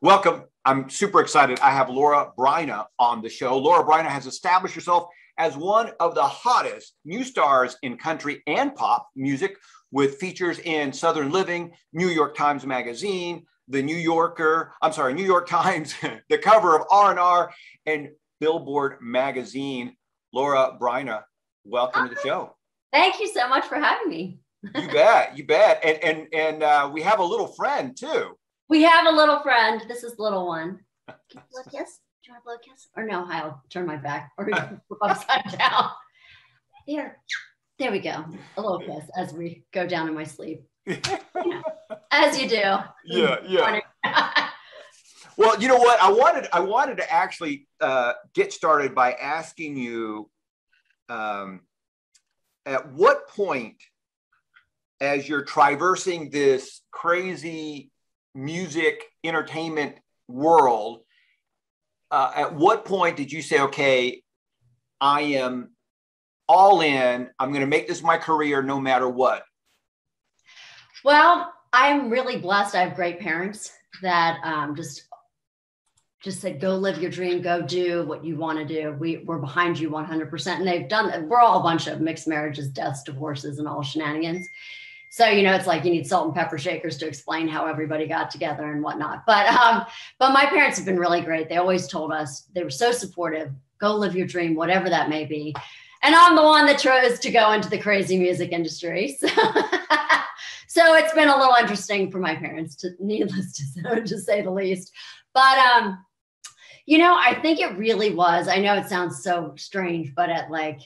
Welcome. I'm super excited. I have Laura Bryna on the show. Laura Bryna has established herself as one of the hottest new stars in country and pop music with features in Southern Living, New York Times Magazine, The New Yorker, I'm sorry, New York Times, the cover of R&R and Billboard Magazine. Laura Bryna, welcome Hi. to the show. Thank you so much for having me. you bet, you bet. And and and uh, we have a little friend too. We have a little friend. This is little one. Can you a kiss? Do you want a little kiss? Or no, I'll turn my back or upside down. There, there we go. A little kiss as we go down in my sleep. as you do. Yeah, yeah. well, you know what? I wanted I wanted to actually uh, get started by asking you um, at what point as you're traversing this crazy music entertainment world uh, at what point did you say okay i am all in i'm going to make this my career no matter what? Well i'm really blessed. I have great parents that um, just just said go live your dream go do what you want to do. We, we're behind you 100% and they've done we're all a bunch of mixed marriages deaths divorces and all shenanigans so you know it's like you need salt and pepper shakers to explain how everybody got together and whatnot. But um but my parents have been really great. They always told us they were so supportive. Go live your dream whatever that may be. And i'm the one that chose to go into the crazy music industry. So so it's been a little interesting for my parents to needless to say, to say the least. But um you know, I think it really was. I know it sounds so strange, but at like,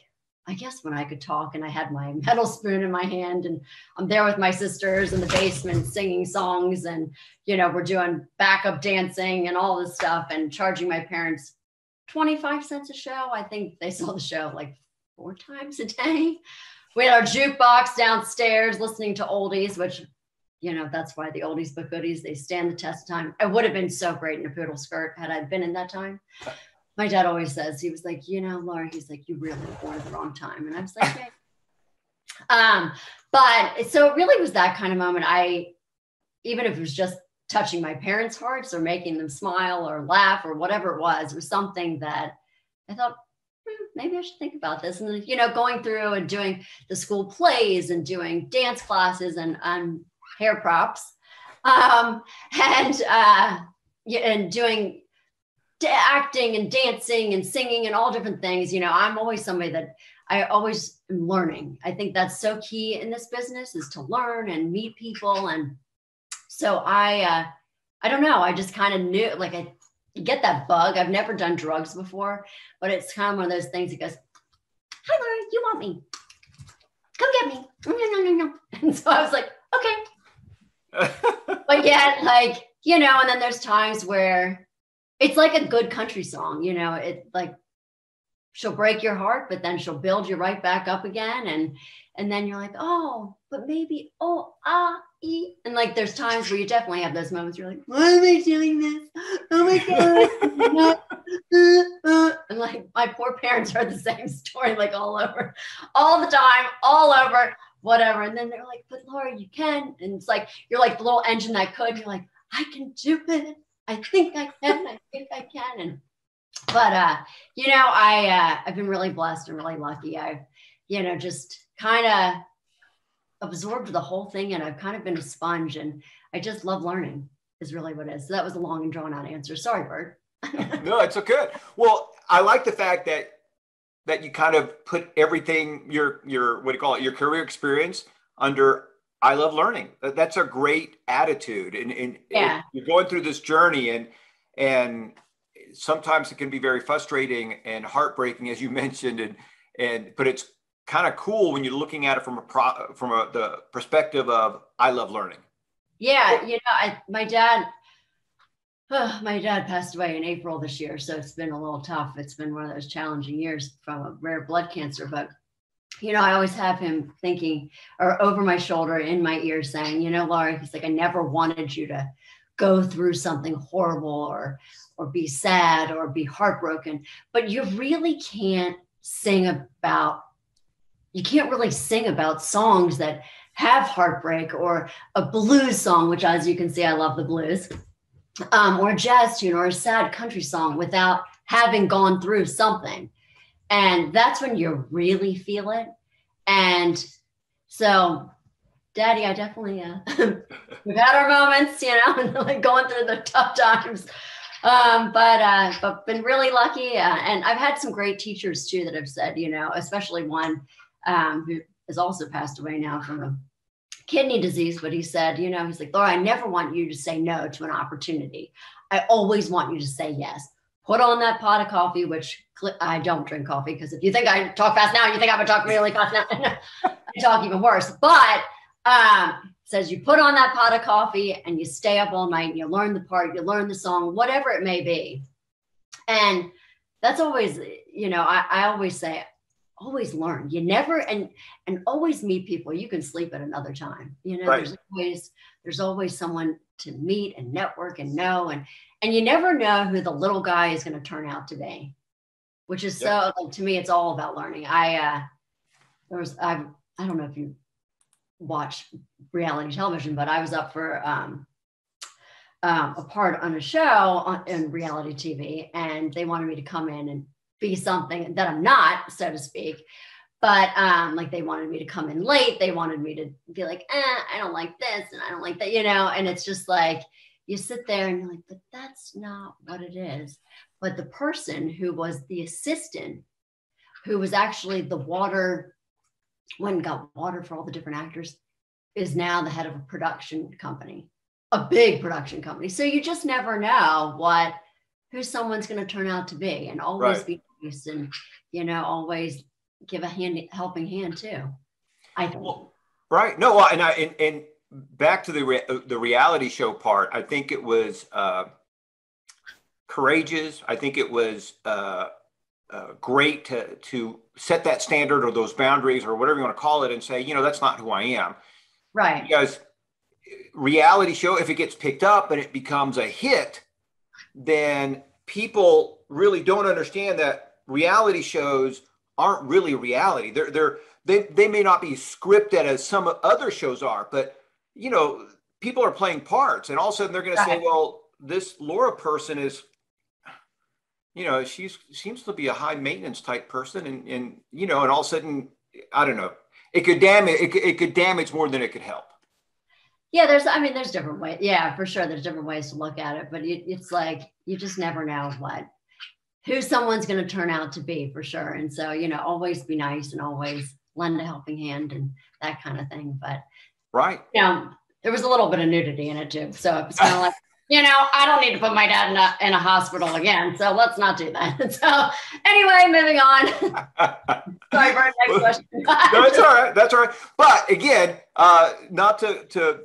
I guess when I could talk and I had my metal spoon in my hand and I'm there with my sisters in the basement singing songs and, you know, we're doing backup dancing and all this stuff and charging my parents 25 cents a show. I think they saw the show like four times a day. We had our jukebox downstairs listening to oldies, which you know, that's why the oldies but goodies, they stand the test of time. I would have been so great in a poodle skirt had I been in that time. My dad always says, he was like, you know, Laura, he's like, you really were born at the wrong time. And I was like, yeah. um, but so it really was that kind of moment. I, even if it was just touching my parents' hearts or making them smile or laugh or whatever it was, it was something that I thought, hmm, maybe I should think about this. And, you know, going through and doing the school plays and doing dance classes and, and hair props, um, and uh, and doing acting and dancing and singing and all different things. You know, I'm always somebody that I always am learning. I think that's so key in this business is to learn and meet people. And so I, uh, I don't know. I just kind of knew, like, I get that bug. I've never done drugs before, but it's kind of one of those things that goes, "Hi, Laura, you want me? Come get me." No, no, no, no. And so I was like, "Okay." but yet, like, you know, and then there's times where it's like a good country song, you know, it like she'll break your heart, but then she'll build you right back up again. And and then you're like, oh, but maybe, oh, ah, e. And like there's times where you definitely have those moments you're like, why am I doing this? Oh my God. and like my poor parents heard the same story, like all over, all the time, all over whatever. And then they're like, but Laura, you can. And it's like, you're like the little engine that could. You're like, I can do it. I think I can. I think I can. And, but, uh, you know, I, uh, I've been really blessed and really lucky. I've, you know, just kind of absorbed the whole thing and I've kind of been a sponge and I just love learning is really what it is. So that was a long and drawn out answer. Sorry, Bert. no, it's okay. Well, I like the fact that that you kind of put everything your your what do you call it your career experience under I love learning. That's a great attitude, and, and yeah. you're going through this journey, and and sometimes it can be very frustrating and heartbreaking, as you mentioned, and and but it's kind of cool when you're looking at it from a pro, from a, the perspective of I love learning. Yeah, you know, I, my dad Oh, my dad passed away in April this year, so it's been a little tough. It's been one of those challenging years from a rare blood cancer. But, you know, I always have him thinking or over my shoulder in my ear saying, you know, Laura, he's like, I never wanted you to go through something horrible or or be sad or be heartbroken. But you really can't sing about you can't really sing about songs that have heartbreak or a blues song, which as you can see, I love the blues um, or a jazz tune or a sad country song without having gone through something. And that's when you really feel it. And so, Daddy, I definitely, uh, we've had our moments, you know, like going through the tough times. Um, but uh, but been really lucky, uh, and I've had some great teachers too that have said, you know, especially one um, who has also passed away now from a kidney disease, but he said, you know, he's like, Laura, I never want you to say no to an opportunity. I always want you to say yes. Put on that pot of coffee, which I don't drink coffee because if you think I talk fast now, you think I'm gonna talk really fast now. I talk even worse. But um, says you put on that pot of coffee and you stay up all night and you learn the part, you learn the song, whatever it may be. And that's always, you know, I, I always say always learn. You never and and always meet people. You can sleep at another time. You know, right. there's always there's always someone to meet and network and know and and you never know who the little guy is going to turn out to be, which is so like, to me it's all about learning. I uh there was I I don't know if you watch reality television, but I was up for um um, a part on a show on, in reality TV, and they wanted me to come in and be something that I'm not, so to speak. But um, like they wanted me to come in late. They wanted me to be like, eh, I don't like this and I don't like that, you know. And it's just like you sit there and you're like, but that's not what it is. But the person who was the assistant, who was actually the water, when got water for all the different actors, is now the head of a production company, a big production company. So you just never know what who someone's going to turn out to be, and always right. be and you know always give a hand helping hand too i think well, right no and i and, and back to the re- the reality show part i think it was uh courageous. I think it was uh, uh, great to to set that standard or those boundaries or whatever you want to call it and say you know that's not who i am. Right. Because reality show if it gets picked up and it becomes a hit then people really don't understand that reality shows aren't really reality. They're they're they they may not be scripted as some other shows are, but you know, people are playing parts, and all of a sudden they're going to say, "Well, this Laura person is." You know, she's seems to be a high maintenance type person, and and you know, and all of a sudden, I don't know, it could damage it could, it could damage more than it could help. Yeah, there's I mean, there's different ways. Yeah, for sure, there's different ways to look at it, but it, it's like you just never know what who someone's going to turn out to be for sure. And so, you know, always be nice and always lend a helping hand and that kind of thing. But right, Yeah. there was a little bit of nudity in it too. So it's kind of like, you know, I don't need to put my dad in a, in a hospital again. So let's not do that. So anyway, moving on. Sorry for next question. no, it's all right. That's all right. But again, uh, not to, to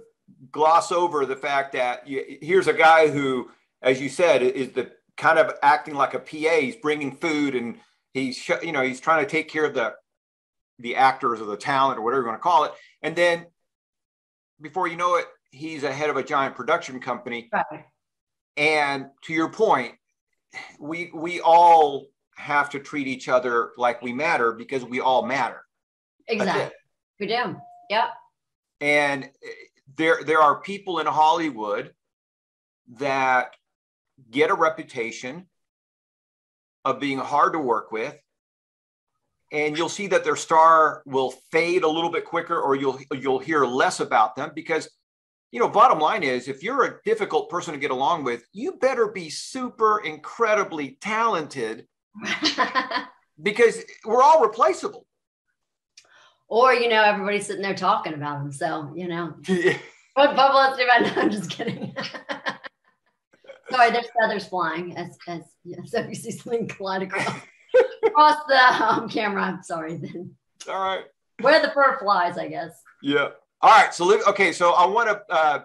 gloss over the fact that you, here's a guy who, as you said, is the kind of acting like a PA. He's bringing food and he's you know he's trying to take care of the the actors or the talent or whatever you want to call it. And then before you know it, he's a head of a giant production company. Right. And to your point, we we all have to treat each other like we matter because we all matter. Exactly. We do. Yep. And eh, there there are people in Hollywood that get a reputation of being hard to work with and you'll see that their star will fade a little bit quicker or you'll you'll hear less about them because you know bottom line is if you're a difficult person to get along with you better be super incredibly talented because we're all replaceable. Or you know everybody's sitting there talking about them so you know. What bubble let's do about no, i'm just kidding. Sorry, there's feathers flying as as yeah, so you see something collide across, across the um, camera. I'm sorry then. All right. Where the fur flies, I guess. Yeah. All right. So look, okay. So I want to. Uh,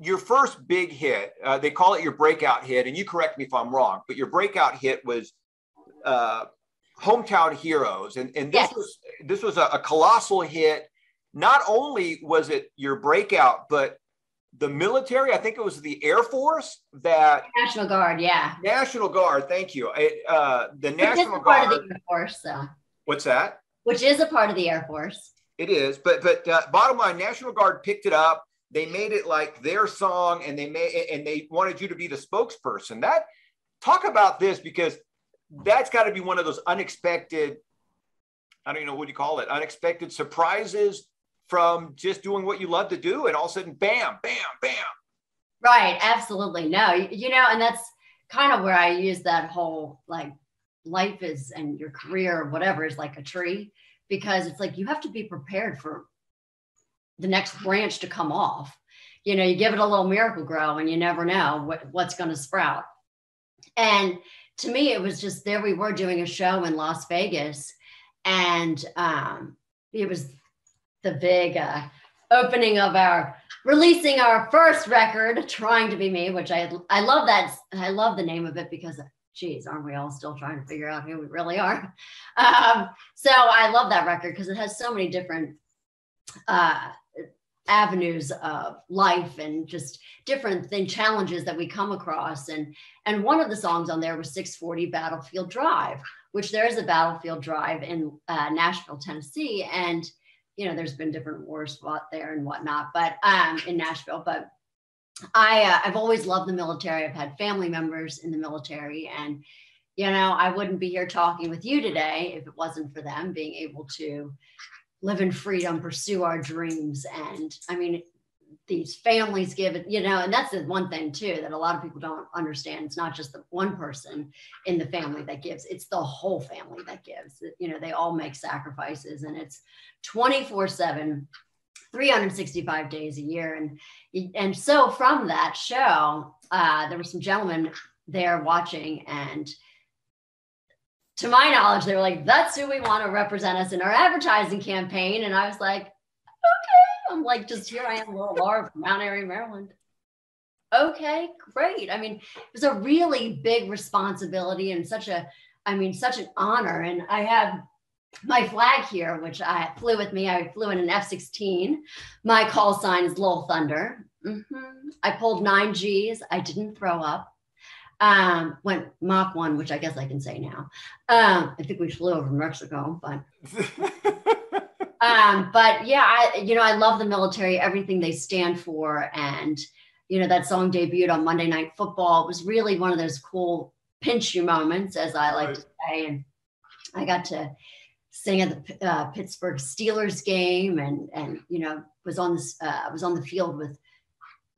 your first big hit, uh, they call it your breakout hit, and you correct me if I'm wrong, but your breakout hit was uh, "Hometown Heroes," and, and this yes. was this was a, a colossal hit. Not only was it your breakout, but the military, I think it was the Air Force that National Guard, yeah. National Guard, thank you. Uh, the Which National is Guard. part of the Air Force, so. What's that? Which is a part of the Air Force. It is, but but uh, bottom line, National Guard picked it up. they made it like their song and they made and they wanted you to be the spokesperson that talk about this because that's got to be one of those unexpected i don't even know what you call it unexpected surprises from just doing what you love to do and all of a sudden bam bam bam right absolutely no you know and that's kind of where i use that whole like life is and your career or whatever is like a tree because it's like you have to be prepared for the next branch to come off. You know, you give it a little Miracle-Gro and you never know what, what's going to sprout. And to me, it was just there we were doing a show in Las Vegas, and um, it was the big uh, opening of our releasing our first record, "Trying to Be Me," which I I love that I love the name of it because geez, aren't we all still trying to figure out who we really are? Um, so I love that record because it has so many different uh, avenues of life and just different thing challenges that we come across. And and one of the songs on there was 640 Battlefield Drive, which there is a battlefield drive in uh, Nashville, Tennessee, and you know there's been different wars fought there and whatnot, but um, in Nashville, but I uh, I've always loved the military. I've had family members in the military, and you know I wouldn't be here talking with you today if it wasn't for them being able to live in freedom, pursue our dreams, and I mean these families give it, you know, and that's the one thing too that a lot of people don't understand. It's not just the one person in the family that gives; it's the whole family that gives. You know, they all make sacrifices, and it's twenty four seven 365 days a year. And, and so from that show, uh, there were some gentlemen there watching and to my knowledge, they were like, that's who we want to represent us in our advertising campaign. And I was like. I'm like, just here I am, little Laura from Mount Airy, Maryland. Okay, great. I mean, it was a really big responsibility and such a, I mean, such an honor. And I have my flag here, which I flew with me, I flew in an F 16. My call sign is Lil Thunder. Mm-hmm. I pulled nine G's. I didn't throw up. Um, went Mach 1, which I guess I can say now. Um, I think we flew over Mexico, but. um, but yeah, I, you know, I love the military, everything they stand for. And, you know, that song debuted on Monday Night Football. It was really one of those cool pinch you moments, as I like right. to say. And I got to sing at the uh, Pittsburgh Steelers game, and and you know was on this uh, was on the field with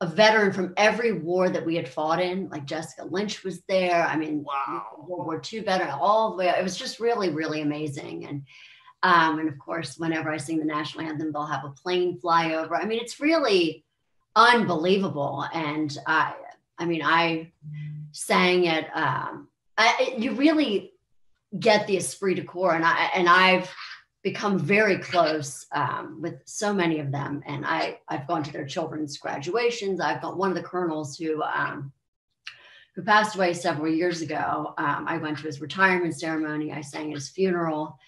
a veteran from every war that we had fought in. Like Jessica Lynch was there. I mean, wow. World War II veteran, all the way. It was just really really amazing, and um, and of course, whenever I sing the national anthem, they'll have a plane fly over. I mean, it's really unbelievable, and I I mean I sang it. Um, I, you really get the esprit de corps. And i and i've become very close um, with so many of them. And i i've gone to their children's graduations. I've got one of the colonels who um, who passed away several years ago. Um, i went to his retirement ceremony. I sang at his funeral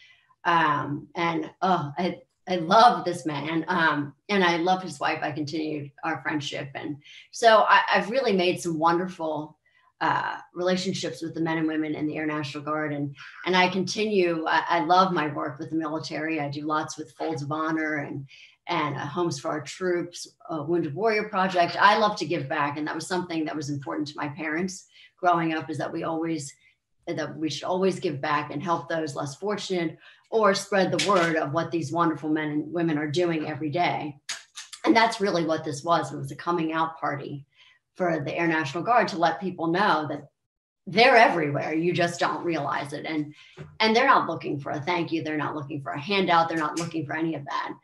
um, and oh i I love this man, um, and I love his wife. I continued our friendship, and so I, I've really made some wonderful uh, relationships with the men and women in the Air National Guard. And, and I continue, I, I, love my work with the military. I do lots with Folds of Honor and, and uh, Homes for Our Troops, Wounded Warrior Project. I love to give back. And that was something that was important to my parents growing up is that we always, that we should always give back and help those less fortunate or spread the word of what these wonderful men and women are doing every day. And that's really what this was. It was a coming out party for the Air National Guard to let people know that they're everywhere. You just don't realize it. And and they're not looking for a thank you. They're not looking for a handout. They're not looking for any of that.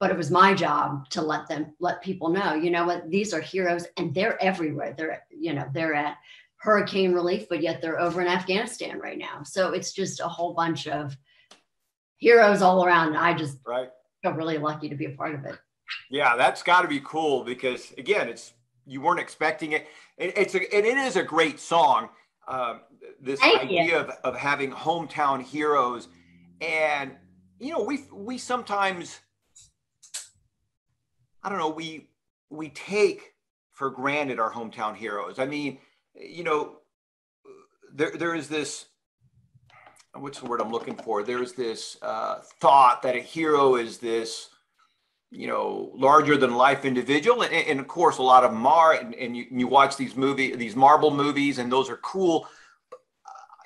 But it was my job to let them let people know you know what? These are heroes and they're everywhere. They're you know they're at hurricane relief but yet they're over in afghanistan right now so it's just a whole bunch of heroes all around i just right feel really lucky to be a part of it yeah that's got to be cool because again it's you weren't expecting it. it it's a, and it is a great song. Um, this Thank idea of, of having hometown heroes, and you know, we we sometimes, I don't know, we we take for granted our hometown heroes. I mean, you know, there there is this what's the word I'm looking for? There's this uh, thought that a hero is this you know larger than life individual and, and, of course a lot of them are and, and you, you watch these movie these marvel movies and those are cool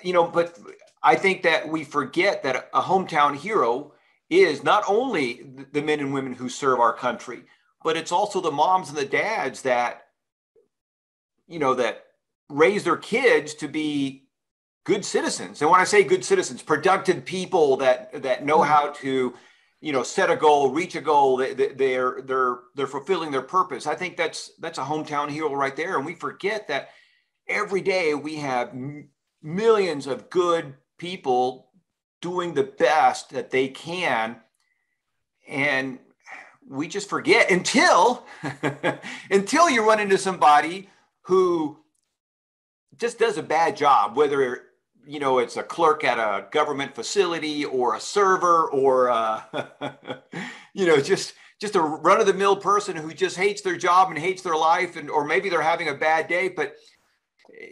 you know but i think that we forget that a hometown hero is not only the men and women who serve our country but it's also the moms and the dads that you know that raise their kids to be good citizens. And when i say good citizens productive people that that know mm-hmm. how to you know set a goal reach a goal they, they're they're they're fulfilling their purpose. I think that's that's a hometown hero right there. And we forget that every day we have m- millions of good people doing the best that they can. And we just forget until until you run into somebody who just does a bad job whether you know it's a clerk at a government facility or a server or uh, a, you know just just a run of the mill person who just hates their job and hates their life and or maybe they're having a bad day but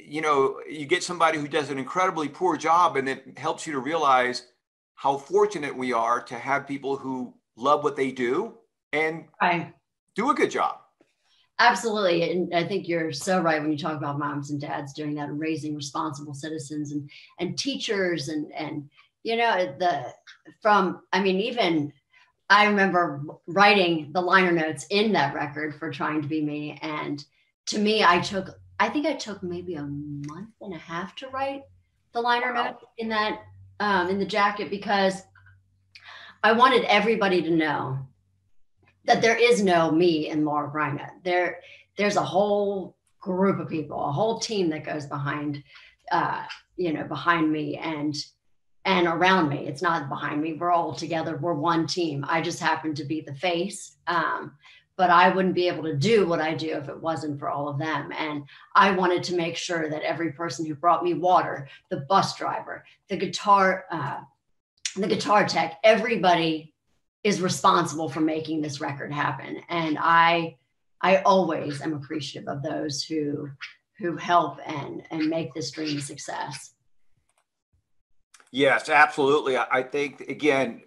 you know you get somebody who does an incredibly poor job and it helps you to realize how fortunate we are to have people who love what they do and right. do a good job Absolutely. And I think you're so right when you talk about moms and dads doing that and raising responsible citizens and and teachers and and you know the from I mean even I remember writing the liner notes in that record for trying to be me and to me I took I think I took maybe a month and a half to write the liner wow. note in that um, in the jacket because I wanted everybody to know that there is no me and Laura Bryna. There, there's a whole group of people, a whole team that goes behind, uh, you know, behind me and and around me. It's not behind me. We're all together. We're one team. I just happen to be the face. Um, but I wouldn't be able to do what I do if it wasn't for all of them. And I wanted to make sure that every person who brought me water, the bus driver, the guitar, uh, the guitar tech, everybody is responsible for making this record happen. And I I always am appreciative of those who who help and and make this dream a success. Yes, absolutely. I think again,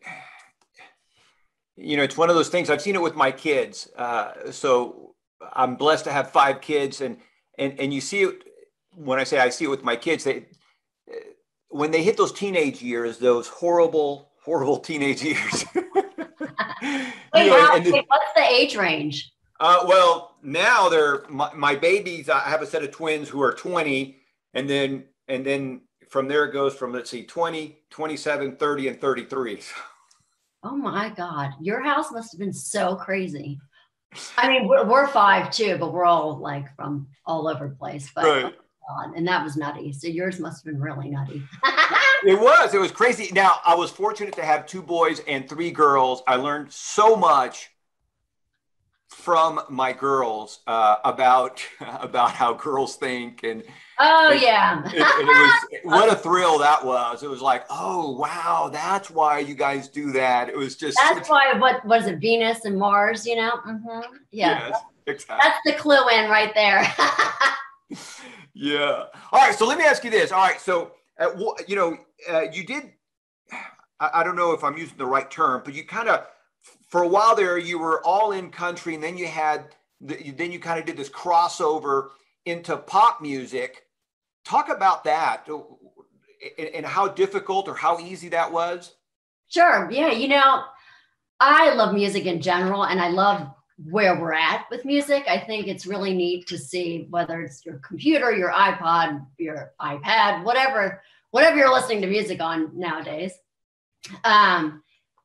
you know, it's one of those things. I've seen it with my kids. Uh, so I'm blessed to have five kids, and and and you see it when I say I see it with my kids. They when they hit those teenage years, those horrible, horrible teenage years. Wait, how, what's the age range? Uh, well, now they're my, my, babies. I have a set of twins who are 20, and then and then from there it goes from let's see, 20, 27, 30, and 33. Oh my God, your house must have been so crazy. I mean, we're, we're five too, but we're all like from all over the place. But right. And that was nutty. So yours must have been really nutty. it was. It was crazy. Now, I was fortunate to have two boys and three girls. I learned so much from my girls uh, about about how girls think and oh and, yeah and, and it was what a thrill that was it was like oh wow that's why you guys do that it was just that's why what was it venus and mars you know mm-hmm. yeah yes, exactly. that's the clue in right there yeah all right so let me ask you this all right so uh, you know, uh, you did. I, I don't know if I'm using the right term, but you kind of, for a while there, you were all in country, and then you had, the, then you kind of did this crossover into pop music. Talk about that uh, and, and how difficult or how easy that was. Sure. Yeah. You know, I love music in general, and I love where we're at with music. I think it's really neat to see whether it's your computer, your iPod, your iPad, whatever, whatever you're listening to music on nowadays. Um,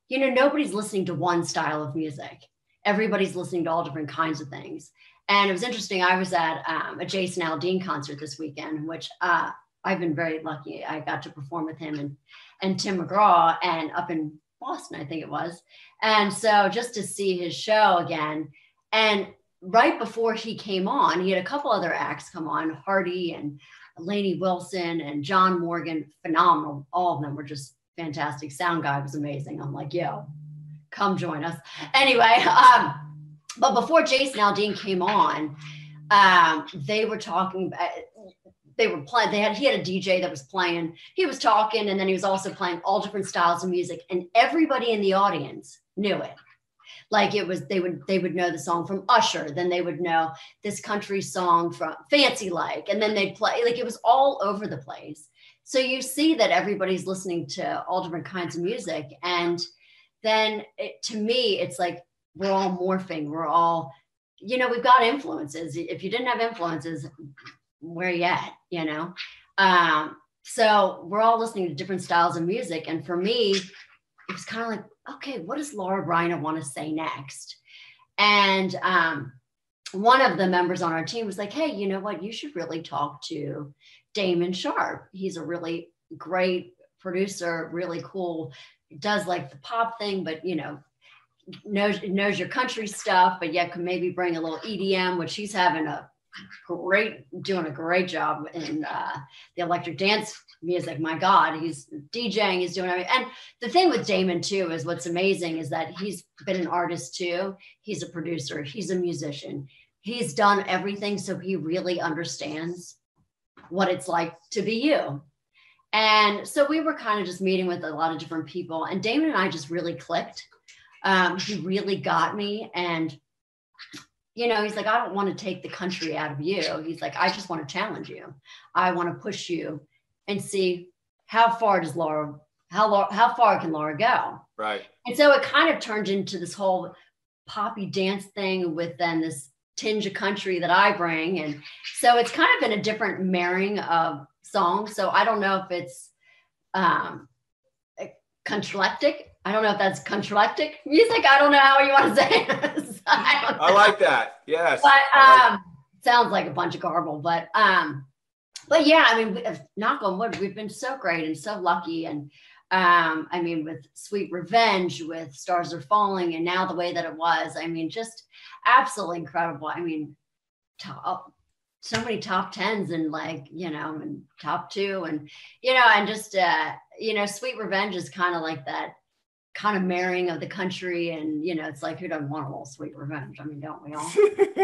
you know, nobody's listening to one style of music. Everybody's listening to all different kinds of things. And it was interesting. I was at um, a Jason Aldean concert this weekend, which uh, I've been very lucky. I got to perform with him and and Tim McGraw, and up in Boston, I think it was. And so just to see his show again, and right before he came on, he had a couple other acts come on, Hardy and Lainey Wilson and John Morgan, phenomenal. All of them were just fantastic. Sound guy was amazing. I'm like, yo, come join us. Anyway, um, but before Jason Aldean came on, um, they were talking. They were playing. They had he had a DJ that was playing. He was talking, and then he was also playing all different styles of music, and everybody in the audience knew it. like it was they would they would know the song from usher then they would know this country song from fancy like and then they'd play like it was all over the place so you see that everybody's listening to all different kinds of music and then it, to me it's like we're all morphing we're all you know we've got influences if you didn't have influences where at you know um, so we're all listening to different styles of music and for me it was kind of like okay, what does Laura Bryna want to say next? And um, one of the members on our team was like, hey, you know what? You should really talk to Damon Sharp. He's a really great producer, really cool, does like the pop thing, but you know, knows knows your country stuff, but yet can maybe bring a little EDM, which he's having a great doing a great job in uh, the electric dance music. My God, he's DJing, he's doing everything. And the thing with Damon too is what's amazing is that he's been an artist too. He's a producer, he's a musician. He's done everything so he really understands what it's like to be you. And so we were kind of just meeting with a lot of different people, and Damon and I just really clicked. Um, he really got me, and you know, he's like, I don't want to take the country out of you. He's like, I just want to challenge you. I want to push you and see how far does Laura, how how far can Laura go? Right. And so it kind of turned into this whole poppy dance thing with then this tinge of country that I bring. And so it's kind of been a different marrying of songs. So I don't know if it's um contralectic I don't know if that's contralectic music. I don't know how you want to say it. I, I, like that. Yes. But um, like sounds like a bunch of garble. But um, but yeah, I mean, knock on wood, we've been so great and so lucky. And um, I mean, with Sweet Revenge, with Stars Are Falling, and now the way that it was, I mean, just absolutely incredible. I mean, top, so many top tens and like, you know, and top two and, you know, and just, uh, you know, Sweet Revenge is kind of like that kind of marrying of the country and you know it's like who doesn't want a little sweet revenge? I mean don't we all?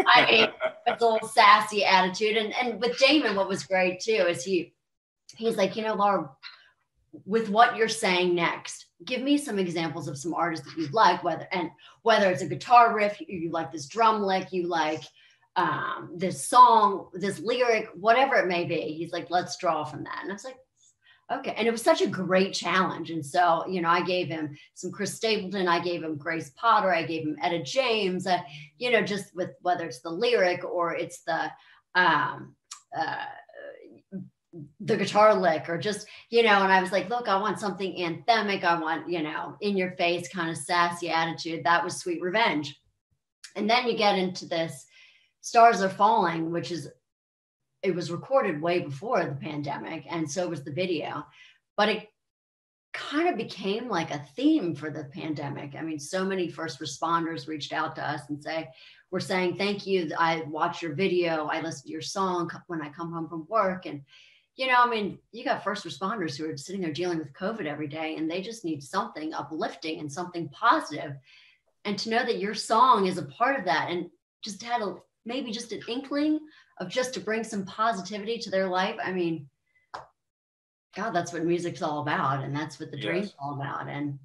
I mean it's a little sassy attitude. And and with damon what was great too is he he's like you know laura with what you're saying next give me some examples of some artists that you like whether and whether it's a guitar riff you like this drum lick you like um, this song this lyric whatever it may be. He's like let's draw from that. And i was like Okay. And it was such a great challenge. And so, you know, I gave him some Chris Stapleton, I gave him Grace Potter, I gave him Etta James, uh, you know, just with whether it's the lyric or it's the, um, uh, the guitar lick or just you know and i was like look i want something anthemic i want you know in your face kind of sassy attitude that was sweet revenge and then you get into this stars are falling which is it was recorded way before the pandemic and so was the video. But it kind of became like a theme for the pandemic. I mean so many first responders reached out to us and say we're saying thank you. I watch your video. I listen to your song when i come home from work. And you know i mean you got first responders who are sitting there dealing with covid every day and they just need something uplifting and something positive. And to know that your song is a part of that and just had a maybe just an inkling of just to bring some positivity to their life. I mean, God, that's what music's all about. And that's what the yes. dream's all about. And,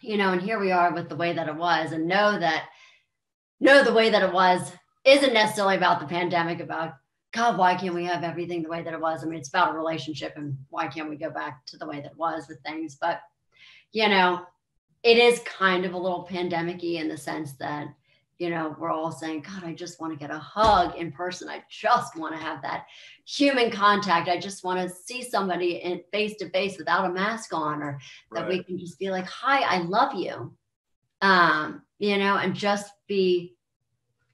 you know, and here we are with the way that it was and know that, know the way that it was isn't necessarily about the pandemic, about God, why can't we have everything the way that it was? I mean, it's about a relationship and why can't we go back to the way that it was with things? But, you know, it is kind of a little pandemic in the sense that you know, we're all saying, God, I just want to get a hug in person. I just want to have that human contact. I just want to see somebody in face to face without a mask on, or that right. we can just be like, Hi, I love you. Um, you know, and just be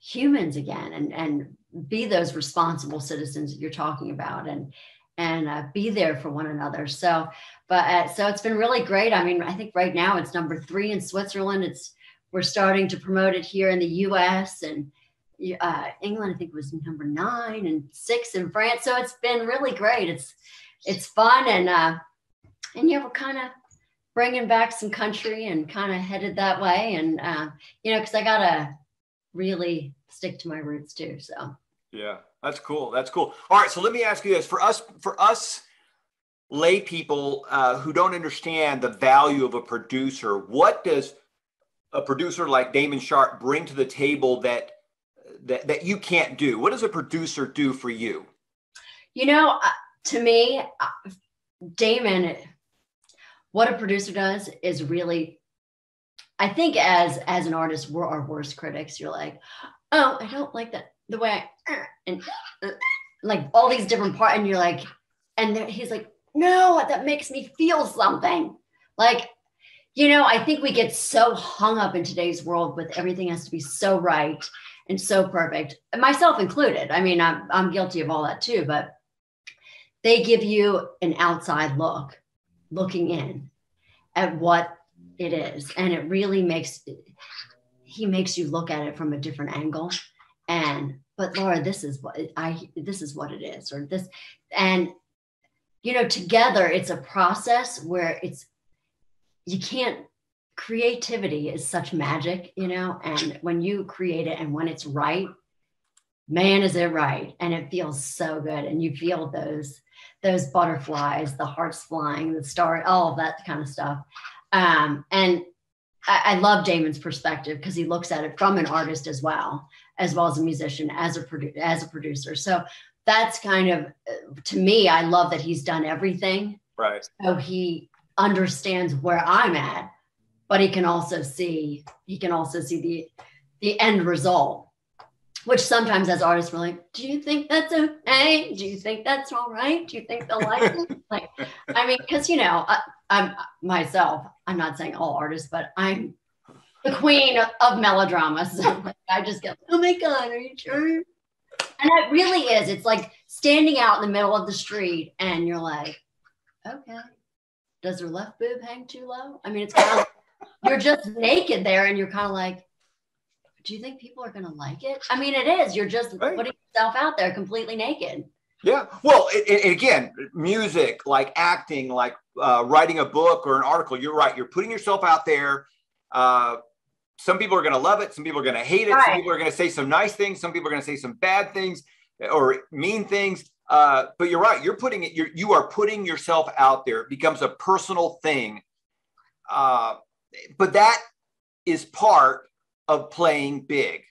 humans again and and be those responsible citizens that you're talking about and and uh, be there for one another. So, but uh, so it's been really great. I mean, I think right now it's number three in Switzerland. It's we're starting to promote it here in the US and uh, England, I think was number nine and six in France. So it's been really great. It's it's fun and uh, and yeah, we're kind of bringing back some country and kind of headed that way. And uh, you know, because I gotta really stick to my roots too. So yeah, that's cool. That's cool. All right, so let me ask you this: for us, for us lay people uh, who don't understand the value of a producer, what does a producer like Damon Sharp bring to the table that that that you can't do? What does a producer do for you? You know, uh, to me, uh, Damon, what a producer does is really, I think as as an artist, we're our worst critics. You're like, oh, I don't like that the way I uh, and like all these different parts, and you're like, and he's like, no, that makes me feel something. Like you know, I think we get so hung up in today's world with everything has to be so right and so perfect, myself included. I mean, I'm, I'm guilty of all that too, but they give you an outside look, looking in at what it is. And it really makes, he makes you look at it from a different angle. And, but Laura, this is what I, this is what it is, or this, and, you know, together it's a process where it's you can't creativity is such magic, you know, and when you create it and when it's right, man, is it right. And it feels so good. And you feel those, those butterflies, the hearts flying, the star, all of that kind of stuff. Um, and I, I love Damon's perspective because he looks at it from an artist as well, as well as a musician, as a produ- as a producer. So that's kind of to me, I love that he's done everything. Right. So he understands where I'm at, but he can also see he can also see the the end result. Which sometimes as artists we're like, do you think that's okay? Do you think that's all right? Do you think they'll like it? Like, I mean, because you know, I, I'm myself. I'm not saying all artists, but I'm the queen of melodrama. So I just go, oh my god, are you sure? And it really is. It's like standing out in the middle of the street, and you're like, okay, does her left boob hang too low? I mean, it's kind of you're just naked there, and you're kind of like, do you think people are going to like it? I mean, it is. You're just right. putting yourself out there completely naked. Yeah. Well, it, it, again, music, like acting, like uh, writing a book or an article, you're right. You're putting yourself out there. Uh, some people are going to love it. Some people are going to hate it. Right. Some people are going to say some nice things. Some people are going to say some bad things or mean things. Uh, but you're right. You're putting it. You're, you are putting yourself out there. It becomes a personal thing. Uh, but that is part of playing big.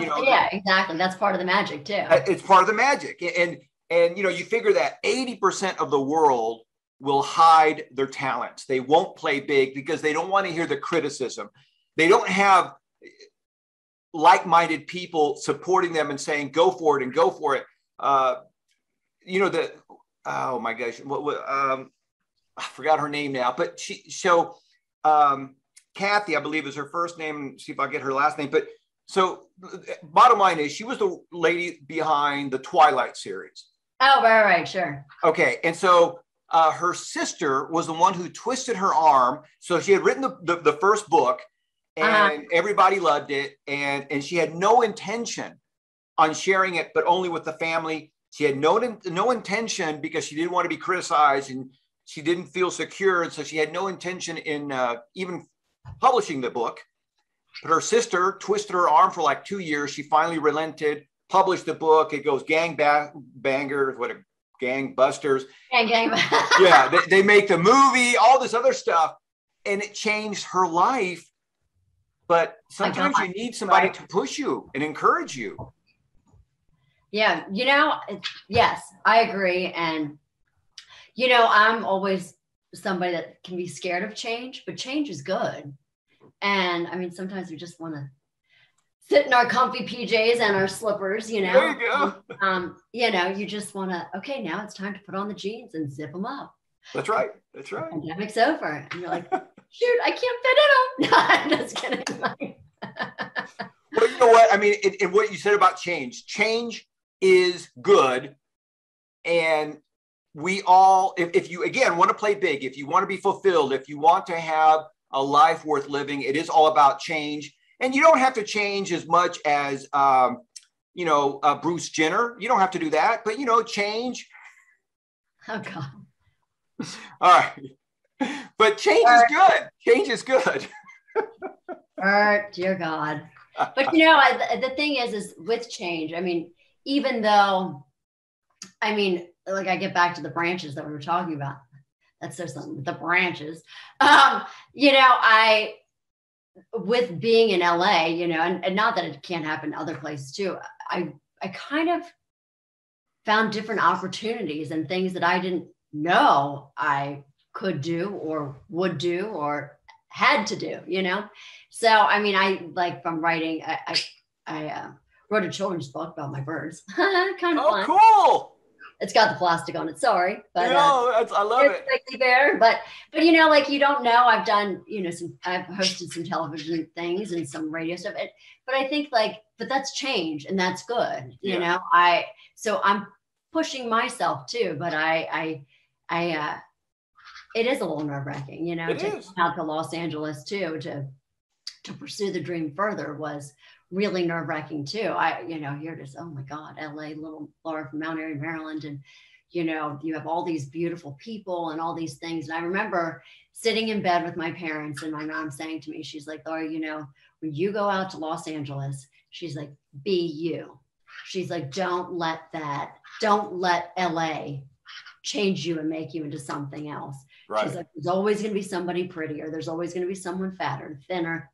you know, yeah, exactly. That's part of the magic too. Uh, it's part of the magic, and and you know, you figure that eighty percent of the world will hide their talents. They won't play big because they don't want to hear the criticism. They don't have like-minded people supporting them and saying, "Go for it and go for it." Uh, you know the oh my gosh, what, what um, I forgot her name now, but she so um, Kathy, I believe is her first name. See if I get her last name. But so bottom line is she was the lady behind the Twilight series. Oh, right, right, sure. Okay, and so uh, her sister was the one who twisted her arm. So she had written the, the, the first book, uh-huh. and uh-huh. everybody loved it, and and she had no intention on sharing it, but only with the family she had no, no intention because she didn't want to be criticized and she didn't feel secure. And so she had no intention in uh, even publishing the book. But her sister twisted her arm for like two years. She finally relented, published the book. It goes gang ba- bangers, what a gang busters. Gang, gang. yeah, they, they make the movie, all this other stuff. And it changed her life. But sometimes you need somebody right. to push you and encourage you. Yeah, you know, yes, I agree. And, you know, I'm always somebody that can be scared of change, but change is good. And I mean, sometimes we just want to sit in our comfy PJs and our slippers, you know. There you go. Um, you know, you just want to, okay, now it's time to put on the jeans and zip them up. That's right. That's right. The pandemic's over. And you're like, shoot, I can't fit in them. No, I'm just kidding. well, you know what? I mean, in what you said about change, change is good. And we all, if, if you again want to play big, if you want to be fulfilled, if you want to have a life worth living, it is all about change. And you don't have to change as much as, um, you know, uh, Bruce Jenner. You don't have to do that, but, you know, change. Oh, God. all right. But change is good. Change is good. oh, dear God. But, you know, I, the thing is, is with change, I mean, even though, I mean, like I get back to the branches that we were talking about. That's so something. The branches. Um, you know, I with being in LA, you know, and, and not that it can't happen other places too, I I kind of found different opportunities and things that I didn't know I could do or would do or had to do, you know? So, I mean, I like from writing, I, I, I uh, wrote a children's book about my birds. kind of oh, fun. cool. It's got the plastic on it. Sorry, but no, uh, I love it. Sexy bear, but but you know, like you don't know. I've done you know some. I've hosted some television things and some radio stuff. It, but I think like, but that's change and that's good. You yeah. know, I so I'm pushing myself too. But I I I uh, it is a little nerve wracking. You know, it to is. come out to Los Angeles too to to pursue the dream further was really nerve wracking too. I, you know, you're just, oh my God, LA, little Laura from Mount Airy, Maryland. And, you know, you have all these beautiful people and all these things. And I remember sitting in bed with my parents and my mom saying to me, she's like, Laura, you know, when you go out to Los Angeles, she's like, be you. She's like, don't let that, don't let LA change you and make you into something else. Right. She's like, there's always going to be somebody prettier. There's always going to be someone fatter, thinner,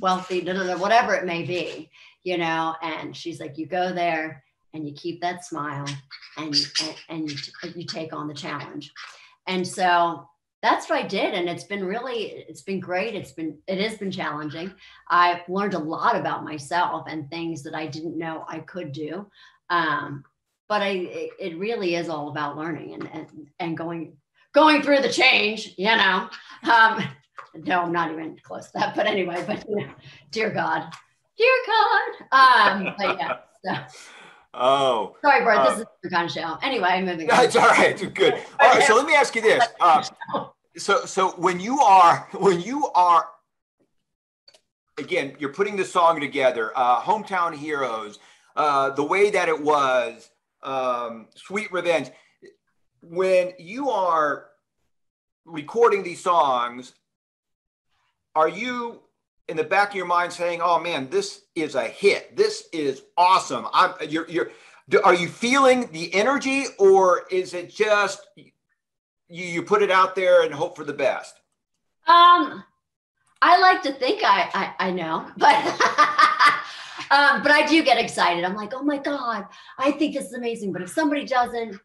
wealthy, whatever it may be, you know. And she's like, you go there and you keep that smile and and, and you, take on the challenge. And so that's what I did. And it's been really, it's been great. It's been, it has been challenging. I've learned a lot about myself and things that I didn't know I could do. Um, but I, it, it really is all about learning and, and, and going, going through the change, you know, um, no, I'm not even close to that. But anyway, but you know, dear God, dear God. Um, but yeah. So. Oh, sorry, Bert. Uh, this is the kind of show. Anyway, I'm moving. on. It's all right. Good. All right. So let me ask you this. Uh, so, so when you are when you are again, you're putting the song together, uh, "Hometown Heroes," uh, the way that it was, um, "Sweet Revenge." When you are recording these songs are you in the back of your mind saying, "Oh man, this is a hit. This is awesome." I'm you're you're are you feeling the energy or is it just you you put it out there and hope for the best? Um I like to think I I, I know, but um, but I do get excited. I'm like, oh my God, I think this is amazing. But if somebody doesn't,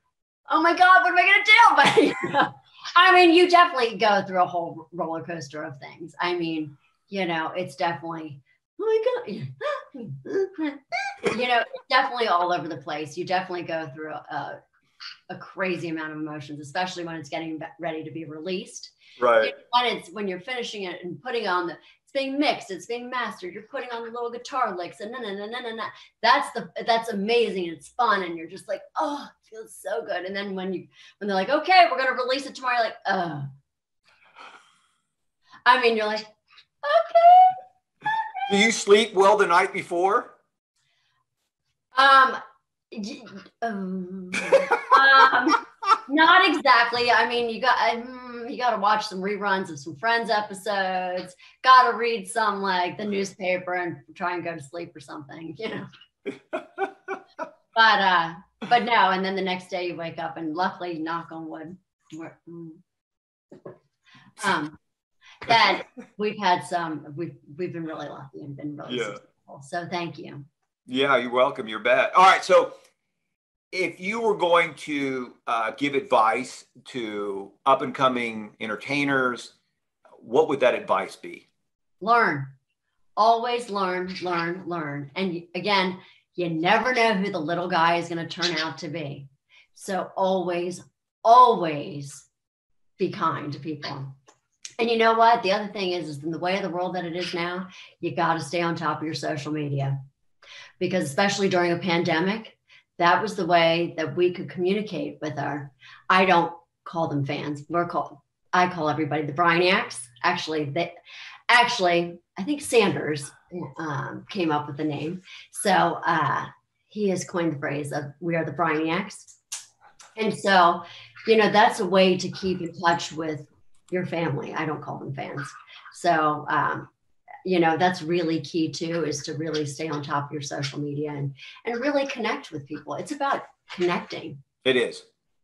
oh my God, what am I gonna do? But I mean, you definitely go through a whole roller coaster of things. I mean, you know, it's definitely, oh my God, you know, definitely all over the place. You definitely go through a, a crazy amount of emotions, especially when it's getting ready to be released. Right. When it's when you're finishing it and putting on the it's being mixed, it's being mastered, you're putting on the little guitar licks and na na na na na. na. That's the that's amazing. It's fun, and you're just like, oh, it feels so good. And then when you when they're like, okay, we're gonna release it tomorrow, you're like, oh. I mean, you're like, okay. Do you sleep well the night before? Um, um, um not exactly. I mean, you got um, you got to watch some reruns of some Friends episodes. Got to read some like the newspaper and try and go to sleep or something, you know. but uh, but no, and then the next day you wake up and luckily, knock on wood, mm, um, that we've had some. We've we've been really lucky and been really yeah. successful. So thank you. Yeah, you're welcome. You're bad. All right, so if you were going to uh, give advice to up and coming entertainers, what would that advice be? Learn. Always learn, learn, learn. And again, you never know who the little guy is going to turn out to be. So always, always be kind to people. And you know what? The other thing is, is in the way of the world that it is now, you got to stay on top of your social media because especially during a pandemic, that was the way that we could communicate with our i don't call them fans we're called i call everybody the Bryniacs. actually they actually i think sanders um, came up with the name so uh, he has coined the phrase of we are the Bryniacs. and so you know that's a way to keep in touch with your family i don't call them fans so um, you know that's really key too is to really stay on top of your social media and and really connect with people it's about connecting it is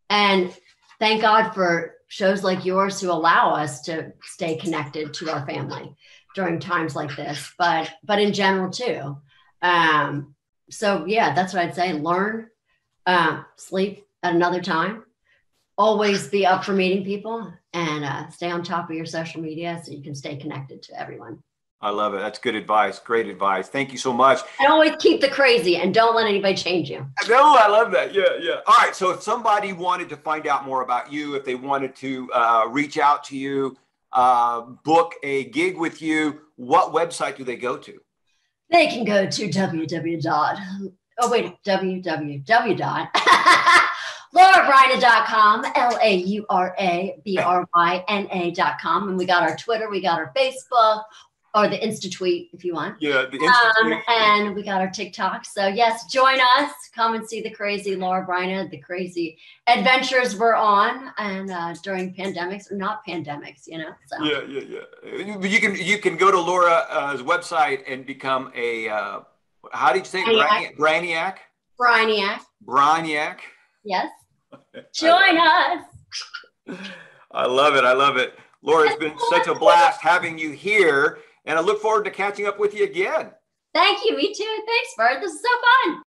and thank God for shows like yours who allow us to stay connected to our family during times like this, but but in general too. Um, so yeah, that's what I'd say. Learn, uh, sleep at another time. Always be up for meeting people and uh, stay on top of your social media so you can stay connected to everyone. I love it. That's good advice. Great advice. Thank you so much. And always keep the crazy and don't let anybody change you. No, I love that. Yeah, yeah. All right. So if somebody wanted to find out more about you, if they wanted to uh, reach out to you, uh, book a gig with you, what website do they go to? They can go to www. dot oh wait www. dot LauraBryna.com, L A U R A B R Y N A.com. And we got our Twitter, we got our Facebook, or the Insta tweet if you want. Yeah, the Insta um, and we got our TikTok. So yes, join us. Come and see the crazy Laura Bryna, the crazy adventures we're on, and uh, during pandemics or not pandemics, you know. So. Yeah, yeah, yeah. You can you can go to Laura's website and become a uh, how did you say Brainiac? Brainiac. Brainiac. Brainiac. Yes. Join us. I love it. I love it. Laura, it's been such a blast having you here. And I look forward to catching up with you again. Thank you. Me too. Thanks, Bert. This is so fun.